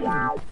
Wow.